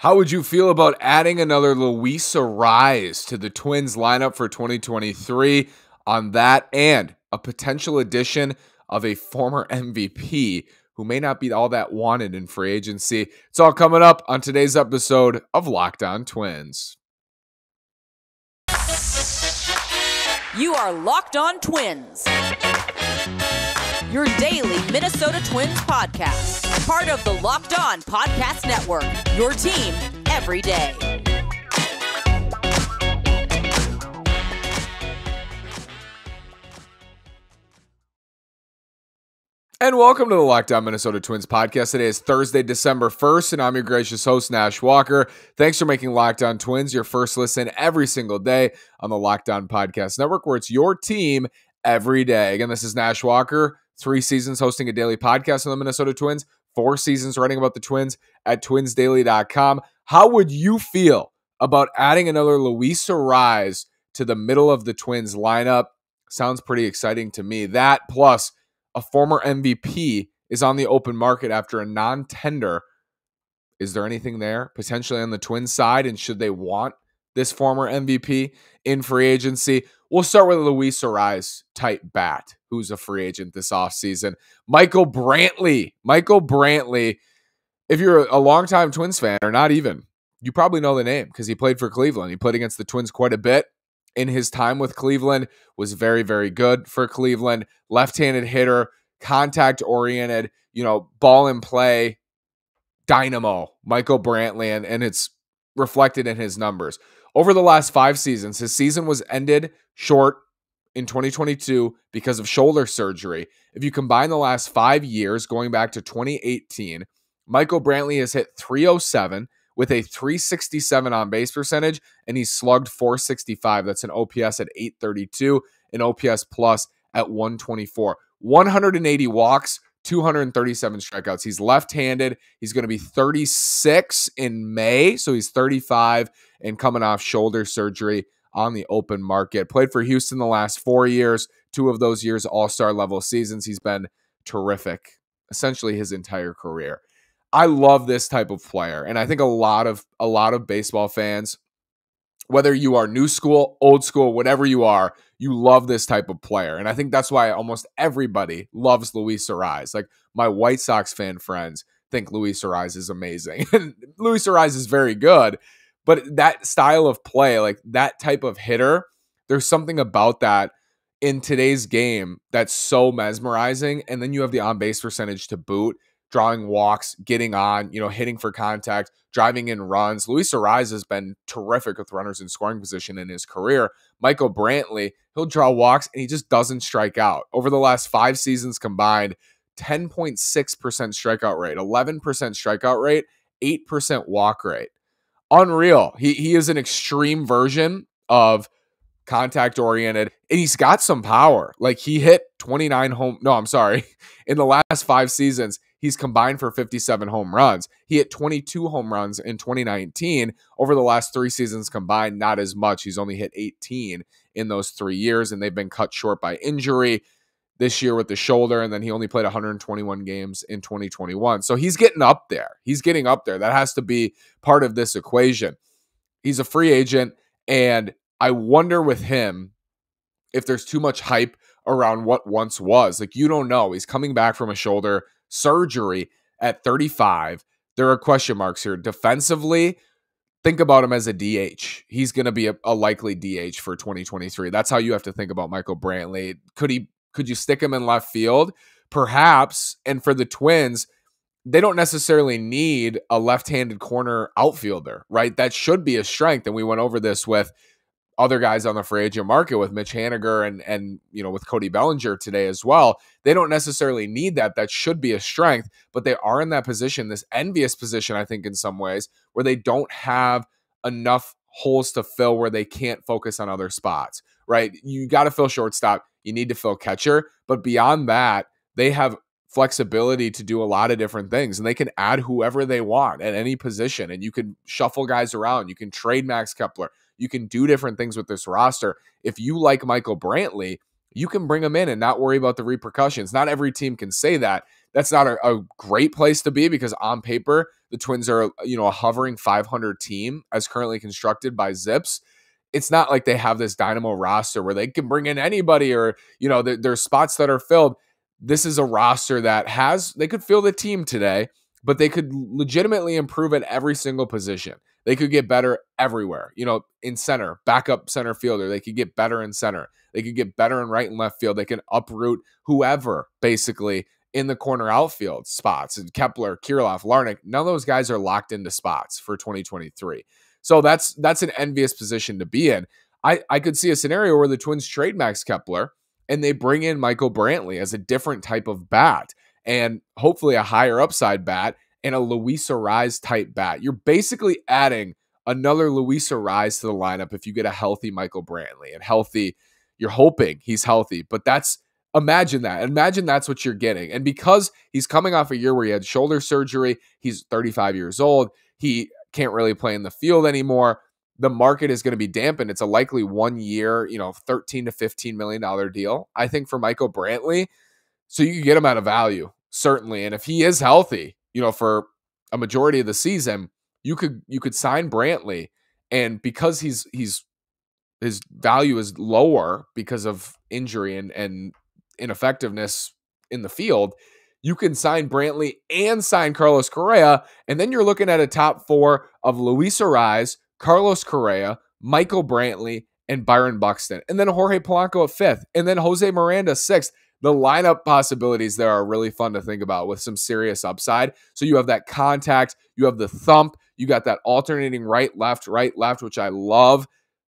How would you feel about adding another Luis Arraez to the Twins lineup for 2023 on that and a potential addition of a former MVP who may not be all that wanted in free agency? It's all coming up on today's episode of Locked On Twins. You are Locked On Twins, your daily Minnesota Twins podcast part of the Locked On Podcast Network. Your team every day. And welcome to the Locked On Minnesota Twins podcast. Today is Thursday, December 1st, and I'm your gracious host, Nash Walker. Thanks for making Locked On Twins your first listen every single day on the Locked On Podcast Network, where it's your team every day. Again, this is Nash Walker, three seasons hosting a daily podcast on the Minnesota Twins four seasons writing about the Twins at twinsdaily.com. How would you feel about adding another Luis Arraez to the middle of the Twins lineup? Sounds pretty exciting to me. That plus a former MVP is on the open market after a non tender. Is there anything there potentially on the Twins side? And should they want this former MVP in free agency? We'll start with Luis Arraez type bat, who's a free agent this offseason. Michael Brantley. Michael Brantley. If you're a longtime Twins fan, or not even, you probably know the name because he played for Cleveland. He played against the Twins quite a bit in his time with Cleveland, was very, very good for Cleveland. Left handed hitter, contact oriented, you know, ball in play, dynamo, Michael Brantley, and, and it's reflected in his numbers. Over the last five seasons, his season was ended short in 2022 because of shoulder surgery. If you combine the last five years, going back to 2018, Michael Brantley has hit 307 with a 367 on base percentage, and he's slugged 465. That's an OPS at 832, an OPS plus at 124. 180 walks, 237 strikeouts. He's left handed. He's going to be 36 in May. So he's 35 and coming off shoulder surgery on the open market. Played for Houston the last four years, two of those years all star level seasons. He's been terrific essentially his entire career. I love this type of player and I think a lot of a lot of baseball fans whether you are new school, old school, whatever you are, you love this type of player. And I think that's why almost everybody loves Luis Arraez. Like my White Sox fan friends think Luis Arraez is amazing. And Luis Arraez is very good, but that style of play, like that type of hitter, there's something about that in today's game that's so mesmerizing. And then you have the on base percentage to boot drawing walks, getting on, you know, hitting for contact, driving in runs. Luis Arraez has been terrific with runners in scoring position in his career. Michael Brantley, he'll draw walks and he just doesn't strike out. Over the last five seasons combined, 10.6% strikeout rate, 11% strikeout rate, 8% walk rate. Unreal. He, he is an extreme version of contact oriented and he's got some power. Like he hit 29 home no, I'm sorry. In the last 5 seasons, he's combined for 57 home runs. He hit 22 home runs in 2019. Over the last 3 seasons combined, not as much. He's only hit 18 in those 3 years and they've been cut short by injury this year with the shoulder and then he only played 121 games in 2021. So he's getting up there. He's getting up there. That has to be part of this equation. He's a free agent and I wonder with him if there's too much hype around what once was. Like, you don't know. He's coming back from a shoulder surgery at 35. There are question marks here. Defensively, think about him as a DH. He's going to be a, a, likely DH for 2023. That's how you have to think about Michael Brantley. Could he could you stick him in left field? Perhaps. And for the Twins, they don't necessarily need a left-handed corner outfielder, right? That should be a strength and we went over this with other guys on the free agent market with Mitch Haniger and and you know with Cody Bellinger today as well. They don't necessarily need that. That should be a strength, but they are in that position, this envious position, I think, in some ways, where they don't have enough holes to fill where they can't focus on other spots. Right? You got to fill shortstop. You need to fill catcher, but beyond that, they have flexibility to do a lot of different things and they can add whoever they want at any position and you can shuffle guys around you can trade max kepler you can do different things with this roster. If you like Michael Brantley, you can bring him in and not worry about the repercussions. Not every team can say that That's not a, a great place to be because on paper, the Twins are, you know, a hovering 500 team as currently constructed by ZiPS it's not like they have this dynamo roster where they can bring in anybody or you know there's spots that are filled this is a roster that has they could fill the team today but they could legitimately improve at every single position they could get better everywhere you know in center backup center fielder they could get better in center they could get better in right and left field they can uproot whoever basically in the corner outfield spots. And Kepler, Kirilloff, Larnach, none of those guys are locked into spots for 2023. So that's that's an envious position to be in. I, I could see a scenario where the Twins trade Max Kepler and they bring in Michael Brantley as a different type of bat and hopefully a higher upside bat and a Luis Arraez type bat. You're basically adding another Luis Arraez to the lineup if you get a healthy Michael Brantley and healthy. You're hoping he's healthy, but that's Imagine that. Imagine that's what you're getting. And because he's coming off a year where he had shoulder surgery, he's 35 years old, he can't really play in the field anymore. The market is going to be dampened. It's a likely one year, you know, 13 to 15 million dollar deal, I think, for Michael Brantley. So you can get him out of value, certainly. And if he is healthy, you know, for a majority of the season, you could you could sign Brantley. And because he's he's his value is lower because of injury and and ineffectiveness in the field, you can sign Brantley and sign Carlos Correa. And then you're looking at a top four of Luis Arraez, Carlos Correa, Michael Brantley, and Byron Buxton. And then Jorge Polanco at fifth. And then Jose Miranda sixth. The lineup possibilities there are really fun to think about with some serious upside. So you have that contact, you have the thump, you got that alternating right, left, right, left, which I love.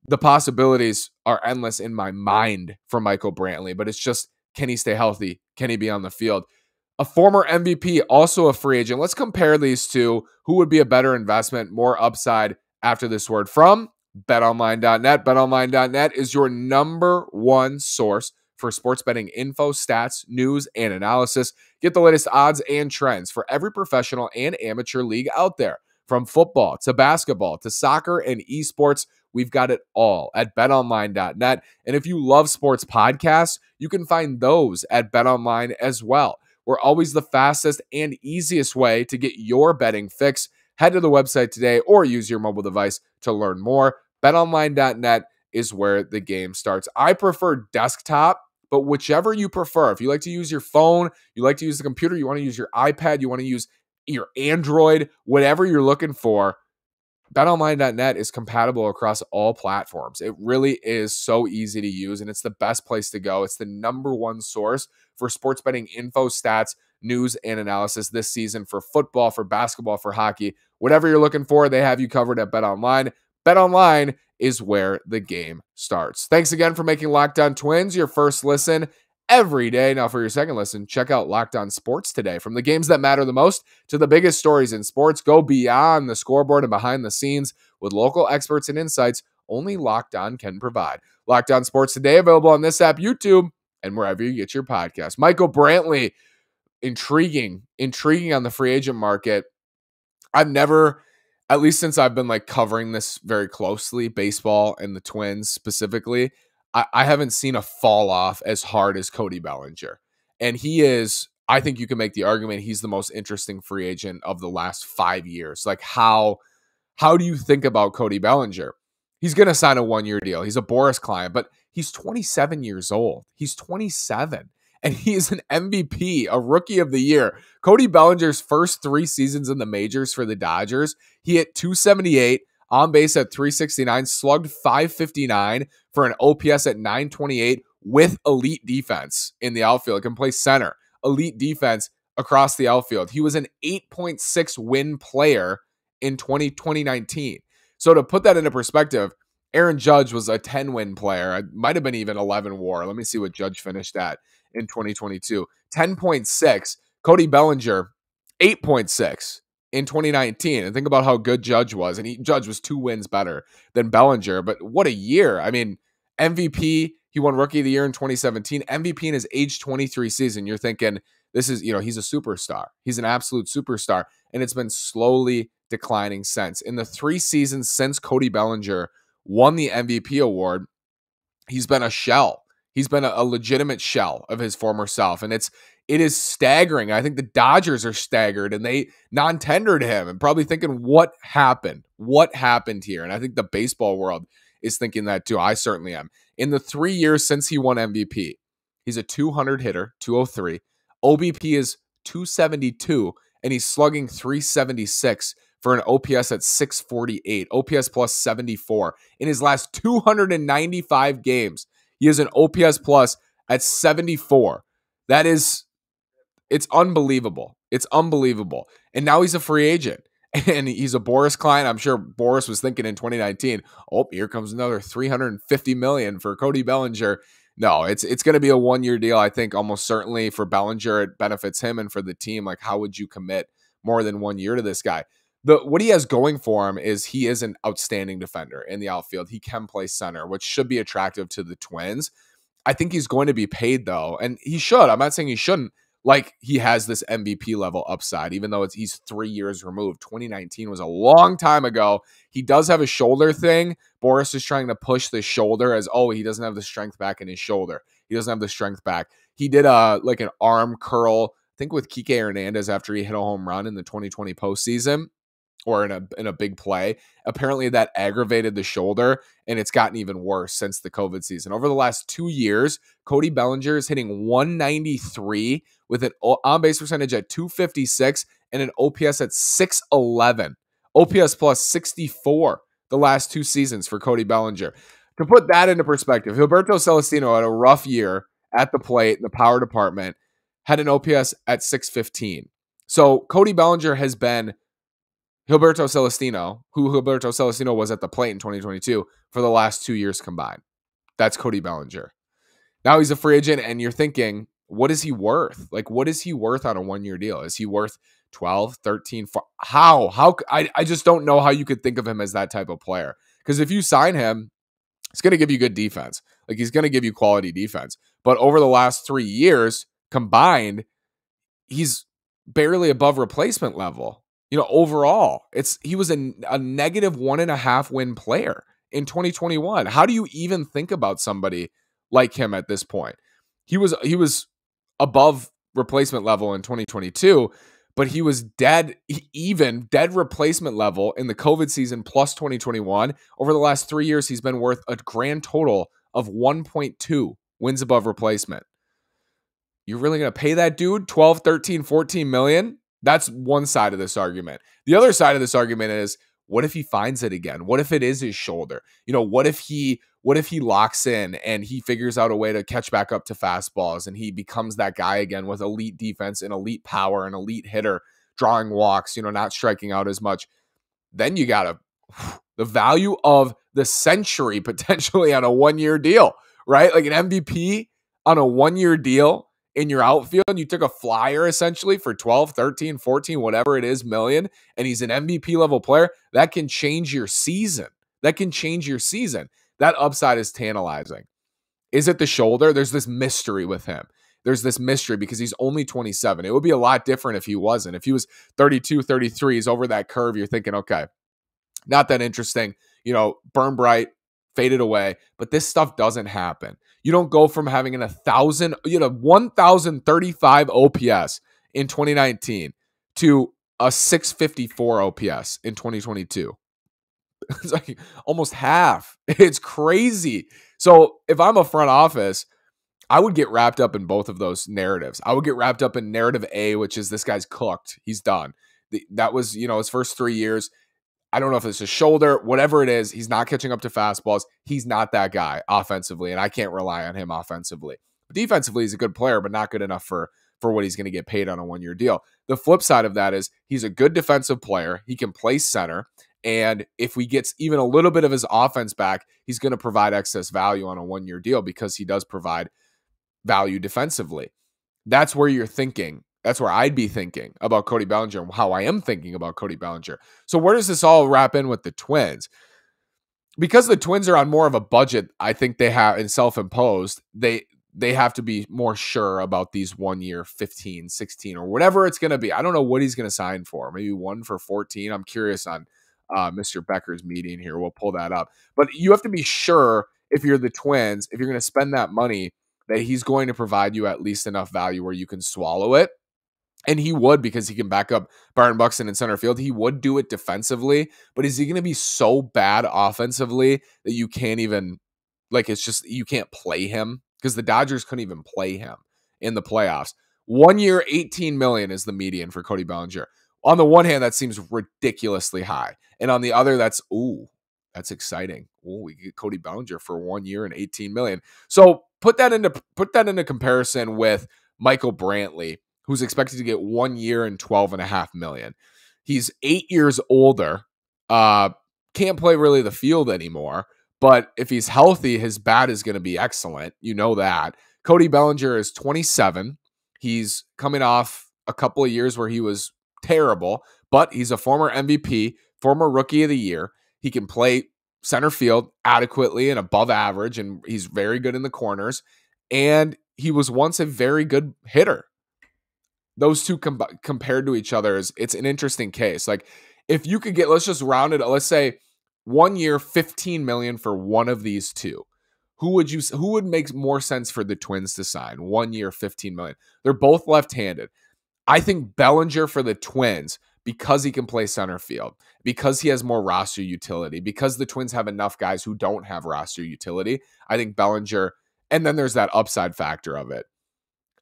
The possibilities are endless in my mind for Michael Brantley, but it's just can he stay healthy? Can he be on the field? A former MVP, also a free agent. Let's compare these two. Who would be a better investment, more upside after this word from betonline.net? Betonline.net is your number one source for sports betting info, stats, news, and analysis. Get the latest odds and trends for every professional and amateur league out there. From football to basketball to soccer and esports, we've got it all at betonline.net. And if you love sports podcasts, you can find those at betonline as well. We're always the fastest and easiest way to get your betting fix. Head to the website today or use your mobile device to learn more. BetOnline.net is where the game starts. I prefer desktop, but whichever you prefer. If you like to use your phone, you like to use the computer, you want to use your iPad, you want to use your Android, whatever you're looking for, betonline.net is compatible across all platforms. It really is so easy to use and it's the best place to go. It's the number one source for sports betting info, stats, news, and analysis this season for football, for basketball, for hockey. Whatever you're looking for, they have you covered at BetOnline. BetOnline is where the game starts. Thanks again for making Locked On Twins your first listen every day. Now, for your second listen, check out Locked On Sports today. From the games that matter the most to the biggest stories in sports, go beyond the scoreboard and behind the scenes with local experts and insights only Locked On can provide. Locked On Sports today, available on this app, YouTube, and wherever you get your podcast. Michael Brantley, intriguing, intriguing on the free agent market. I've never, at least since I've been like covering this very closely, baseball and the Twins specifically, I, I haven't seen a fall off as hard as Cody Bellinger. And he is, I think you can make the argument he's the most interesting free agent of the last five years. Like how how do you think about Cody Bellinger? He's gonna sign a one-year deal. He's a Boras client, but he's 27 years old. He's 27 and he is an MVP, a rookie of the year. Cody Bellinger's first three seasons in the majors for the Dodgers, he hit 278, on base at 369, slugged 559 for an OPS at 928 with elite defense in the outfield. Can play center, elite defense across the outfield. He was an 8.6 win player in 20, 2019. So to put that into perspective, Aaron Judge was a 10 win player. It might have been even 11 war. Let me see what Judge finished at in 2022. 10.6. Cody Bellinger, 8.6 in 2019 and think about how good Judge was. And he, Judge was two wins better than Bellinger. But what a year. I mean, MVP, he won Rookie of the Year in 2017. MVP in his age 23 season. You're thinking, this is, you know, he's a superstar. He's an absolute superstar. And it's been slowly declining since. In the three seasons since Cody Bellinger won the MVP award, he's been a shell. He's been a, a legitimate shell of his former self. And it's It is staggering. I think the Dodgers are staggered and they non tendered him and probably thinking, what happened? What happened here? And I think the baseball world is thinking that too. I certainly am. In the three years since he won MVP, he's a 200 hitter, 203. OBP is 272, and he's slugging 376 for an OPS at 648, OPS plus 74. In his last 295 games, he has an OPS plus at 74. That is it's unbelievable. It's unbelievable. And now he's a free agent. And he's a Boras client. I'm sure Boras was thinking in 2019, oh, here comes another 350 million for Cody Bellinger. No, it's it's going to be a one year deal. I think almost certainly for Bellinger, it benefits him and for the team. Like, how would you commit more than one year to this guy? The what he has going for him is he is an outstanding defender in the outfield. He can play center, which should be attractive to the Twins. I think he's going to be paid though, and he should. I'm not saying he shouldn't like he has this MVP level upside, even though it's he's three years removed. 2019 was a long time ago. He does have a shoulder thing. Boras is trying to push the shoulder as oh, he doesn't have the strength back in his shoulder. He doesn't have the strength back. He did a like an arm curl, I think with Kike Hernandez after he hit a home run in the 2020 postseason or in a in a big play. Apparently that aggravated the shoulder and it's gotten even worse since the COVID season. Over the last 2 years, Cody Bellinger is hitting 193 with an on base percentage at 256 and an OPS at 611. OPS plus 64 the last two seasons for Cody Bellinger. To put that into perspective, Gilberto Celestino had a rough year at the plate in the power department, had an OPS at 615. So Cody Bellinger has been Gilberto Celestino, who Gilberto Celestino was at the plate in 2022 for the last two years combined. That's Cody Bellinger. Now he's a free agent, and you're thinking, what is he worth? Like, what is he worth on a one year deal? Is he worth 12, 13? How? How? I, I just don't know how you could think of him as that type of player. Because if you sign him, it's going to give you good defense. Like, he's going to give you quality defense. But over the last three years combined, he's barely above replacement level you know, overall, it's he was a, a negative one and a half win player in 2021. How do you even think about somebody like him at this point? He was he was above replacement level in 2022, but he was dead even dead replacement level in the COVID season plus 2021. Over the last 3 years he's been worth a grand total of 1.2 wins above replacement. You're really going to pay that dude 12, 13, 14 million? That's one side of this argument. The other side of this argument is what if he finds it again? What if it is his shoulder? You know, what if he what if he locks in and he figures out a way to catch back up to fastballs and he becomes that guy again with elite defense and elite power and elite hitter, drawing walks, you know, not striking out as much. Then you got to the value of the century potentially on a one-year deal, right? Like an MVP on a one-year deal in your outfield you took a flyer essentially for 12, 13, 14, whatever it is million, and he's an MVP level player, that can change your season. That can change your season. That upside is tantalizing. Is it the shoulder? There's this mystery with him. There's this mystery because he's only 27. It would be a lot different if he wasn't. If he was 32, 33, he's over that curve, you're thinking, okay, not that interesting. You know, burn bright, faded away. But this stuff doesn't happen. You don't go from having an 1,000, you know, 1,035 OPS in 2019 to a 654 OPS in 2022. It's like almost half. It's crazy. So if I'm a front office, I would get wrapped up in both of those narratives. I would get wrapped up in narrative A, which is this guy's cooked. He's done. The, that was, you know, his first three years. I don't know if it's his shoulder, whatever it is. He's not catching up to fastballs. He's not that guy offensively, and I can't rely on him offensively. Defensively, he's a good player, but not good enough for for what he's going to get paid on a one year deal. The flip side of that is he's a good defensive player. He can play center. And if we get even a little bit of his offense back, he's going to provide excess value on a one year deal because he does provide value defensively. That's where you're thinking that's where I'd be thinking about Cody Bellinger and how I am thinking about Cody Bellinger. So where does this all wrap in with the Twins? Because the Twins are on more of a budget, I think they have and self-imposed, they they have to be more sure about these one year 15, 16 or whatever it's going to be. I don't know what he's going to sign for. Maybe one for 14. I'm curious on uh, Mr. Becker's meeting here. We'll pull that up. But you have to be sure if you're the Twins, if you're going to spend that money that he's going to provide you at least enough value where you can swallow it. And he would because he can back up Byron Buxton in center field. He would do it defensively, but is he going to be so bad offensively that you can't even, like, it's just, you can't play him? Because the Dodgers couldn't even play him in the playoffs. One year, 18 million is the median for Cody Bellinger. On the one hand, that seems ridiculously high. And on the other, that's, ooh, that's exciting. Oh, we get Cody Bellinger for one year and 18 million. So put that into put that into comparison with Michael Brantley, who's expected to get one year and 12 and a half million. He's eight years older, uh, can't play really the field anymore. But if he's healthy, his bat is going to be excellent. You know that. Cody Bellinger is 27. He's coming off a couple of years where he was terrible, but he's a former MVP, former rookie of the year. He can play center field adequately and above average, and he's very good in the corners. And he was once a very good hitter. Those two com- compared to each other is it's an interesting case. Like if you could get, let's just round it. Let's say one year, 15 million for one of these two. Who would you who would make more sense for the Twins to sign? One year, 15 million. They're both left-handed. I think Bellinger for the Twins because he can play center field, because he has more roster utility, because the Twins have enough guys who don't have roster utility. I think Bellinger, and then there's that upside factor of it.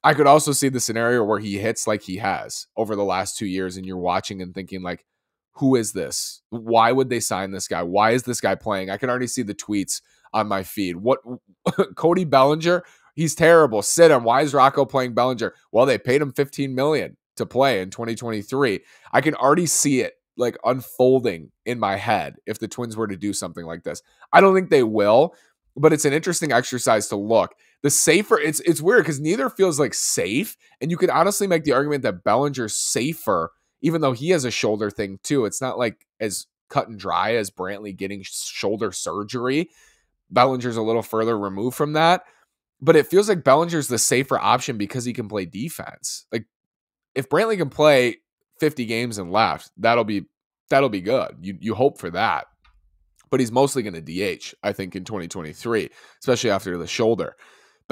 I could also see the scenario where he hits like he has over the last two years, and you're watching and thinking, like, who is this? Why would they sign this guy? Why is this guy playing? I can already see the tweets on my feed. What Cody Bellinger? He's terrible. Sit him. Why is Rocco playing Bellinger? Well, they paid him 15 million to play in 2023. I can already see it like unfolding in my head if the Twins were to do something like this. I don't think they will, but it's an interesting exercise to look. The safer it's it's weird because neither feels like safe, and you could honestly make the argument that Bellinger's safer, even though he has a shoulder thing too. It's not like as cut and dry as Brantley getting shoulder surgery. Bellinger's a little further removed from that, but it feels like Bellinger's the safer option because he can play defense. Like if Brantley can play 50 games and left, that'll be that'll be good. You you hope for that. But he's mostly going to DH, I think, in 2023, especially after the shoulder.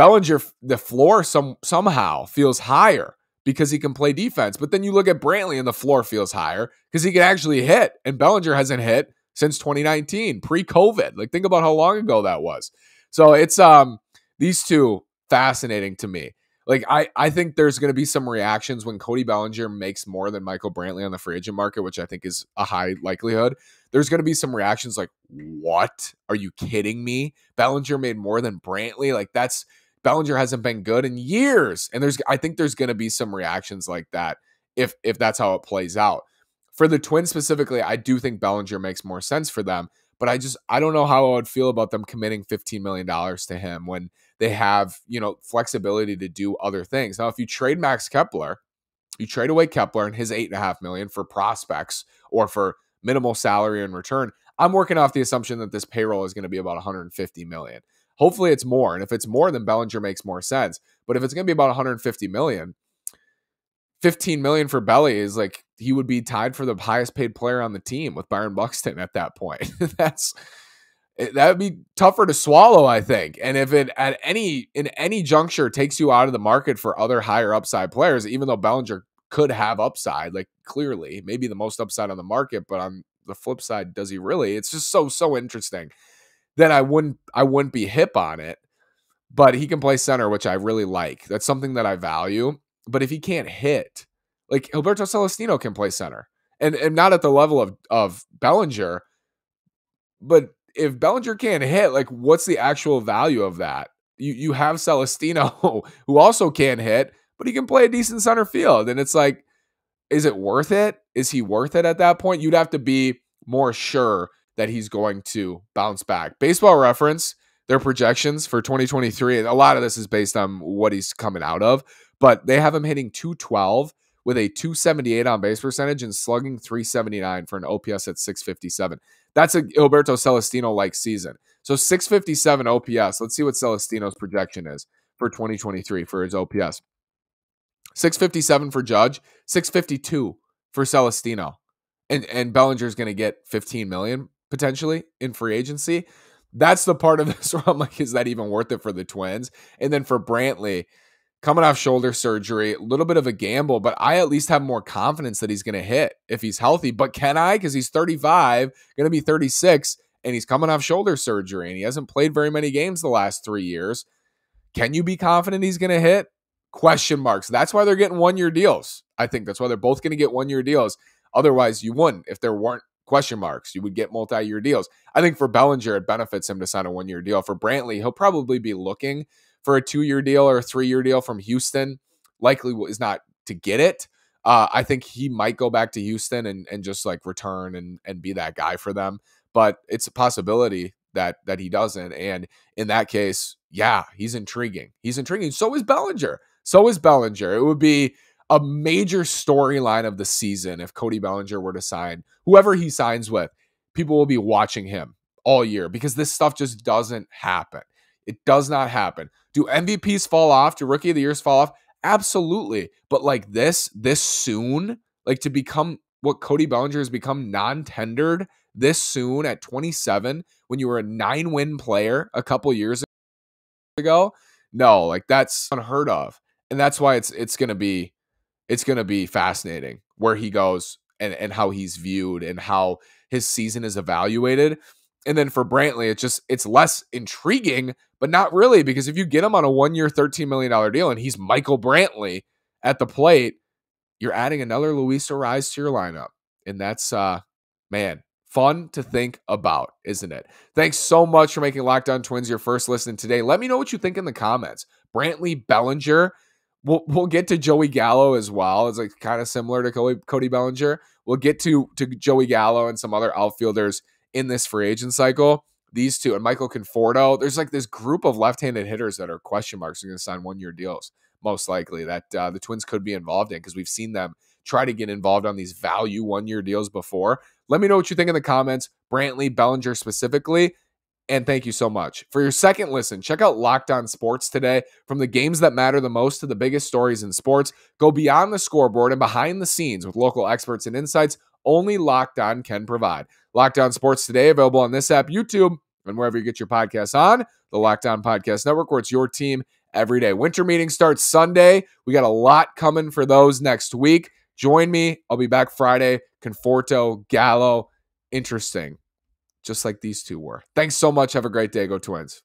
Bellinger, the floor some somehow feels higher because he can play defense. But then you look at Brantley and the floor feels higher because he can actually hit. And Bellinger hasn't hit since 2019, pre-COVID. Like think about how long ago that was. So it's um these two fascinating to me. Like I, I think there's going to be some reactions when Cody Bellinger makes more than Michael Brantley on the free agent market, which I think is a high likelihood. There's going to be some reactions like, "What? Are you kidding me? Bellinger made more than Brantley? Like that's Bellinger hasn't been good in years." And there's, I think there's going to be some reactions like that if if that's how it plays out. For the Twins specifically, I do think Bellinger makes more sense for them, but I just I don't know how I would feel about them committing 15 million dollars to him when they have, you know, flexibility to do other things. Now, if you trade Max Kepler, you trade away Kepler and his eight and a half million for prospects or for minimal salary in return. I'm working off the assumption that this payroll is going to be about 150 million. Hopefully it's more. And if it's more, then Bellinger makes more sense. But if it's going to be about 150 million, 15 million for Belly is like he would be tied for the highest paid player on the team with Byron Buxton at that point. That's eh, that would be tougher to swallow, I think. And if it at any in any juncture takes you out of the market for other higher upside players, even though Bellinger could have upside, like clearly, maybe the most upside on the market, but on the flip side, does he really? It's just so so interesting. Then I wouldn't I wouldn't be hip on it. But he can play center, which I really like. That's something that I value. But if he can't hit, like Gilberto Celestino can play center. And and not at the level of of Bellinger, but if Bellinger can't hit, like what's the actual value of that? You you have Celestino who also can't hit, but he can play a decent center field. And it's like, is it worth it? Is he worth it at that point? You'd have to be more sure that he's going to bounce back. Baseball reference, their projections for 2023, and a lot of this is based on what he's coming out of, but they have him hitting 212 with a 278 on base percentage and slugging 379 for an OPS at 657. That's a Gilberto Celestino like season. So 657 OPS. Let's see what Celestino's projection is for 2023 for his OPS. 657 for Judge, 652 for Celestino. And and Bellinger's going to get 15 million potentially in free agency. That's the part of this where I'm like, is that even worth it for the Twins? And then for Brantley, coming off shoulder surgery, a little bit of a gamble, but I at least have more confidence that he's going to hit if he's healthy. But can I? Because he's 35, going to be 36, and he's coming off shoulder surgery, and he hasn't played very many games the last three years. Can you be confident he's going to hit? Question marks. That's why they're getting one year deals. I think that's why they're both going to get one year deals. Otherwise, you wouldn't. If there weren't question marks, you would get multi year deals. I think for Bellinger, it benefits him to sign a one year deal. For Brantley, he'll probably be looking for a two year deal or a three year deal from Houston. Likely is not to get it. Uh, I think he might go back to Houston and, and just like return and, and be that guy for them. But it's a possibility that that he doesn't. And in that case, yeah, he's intriguing. He's intriguing. So is Bellinger. So is Bellinger. It would be a major storyline of the season if Cody Bellinger were to sign whoever he signs with. People will be watching him all year because this stuff just doesn't happen. It does not happen. Do MVPs fall off? Do rookie of the years fall off? Absolutely. But like this, this soon, like to become what Cody Bellinger has become non tendered this soon at 27 when you were a nine win player a couple years ago. No, like that's unheard of. And that's why it's it's gonna be it's gonna be fascinating where he goes and, and how he's viewed and how his season is evaluated. And then for Brantley, it's just it's less intriguing, but not really because if you get him on a one year, $13 million deal and he's Michael Brantley at the plate, you're adding another Luis Arraez to your lineup. And that's uh man, fun to think about, isn't it? Thanks so much for making Locked On Twins your first listen today. Let me know what you think in the comments. Brantley Bellinger. We'll, we'll get to Joey Gallo as well. It's like kind of similar to Cody, Cody Bellinger. We'll get to to Joey Gallo and some other outfielders in this free agent cycle. These two and Michael Conforto. There's like this group of left-handed hitters that are question marks are going to sign one-year deals. Most likely that uh, the Twins could be involved in because we've seen them try to get involved on these value one-year deals before. Let me know what you think in the comments. Brantley Bellinger specifically. And thank you so much. For your second listen, check out Locked On Sports today. From the games that matter the most to the biggest stories in sports, go beyond the scoreboard and behind the scenes with local experts and insights only Locked On can provide. Locked On Sports today, available on this app, YouTube, and wherever you get your podcasts on, the Locked On Podcast Network, where it's your team every day. Winter meeting starts Sunday. We got a lot coming for those next week. Join me. I'll be back Friday. Conforto, Gallo. Interesting just like these two were. Thanks so much. Have a great day. Go Twins.